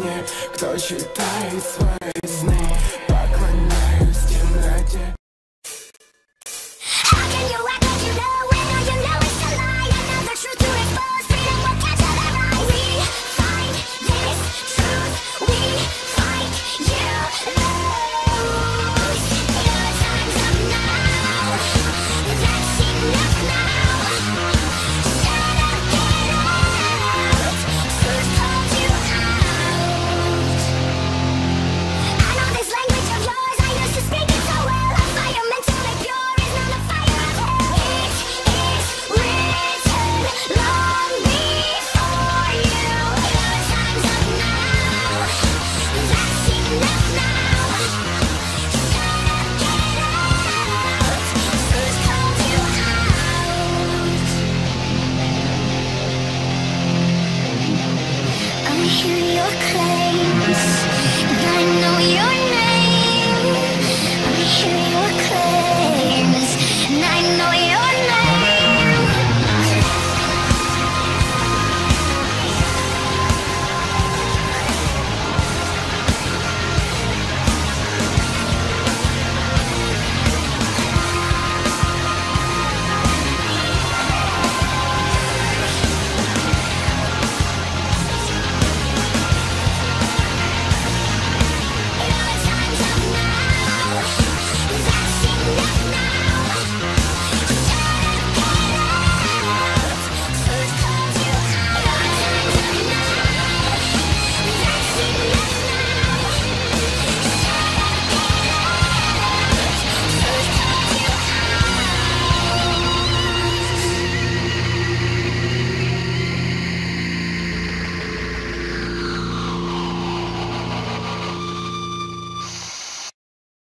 жизни, кто читает свои сны. hear your claims, and I know you're.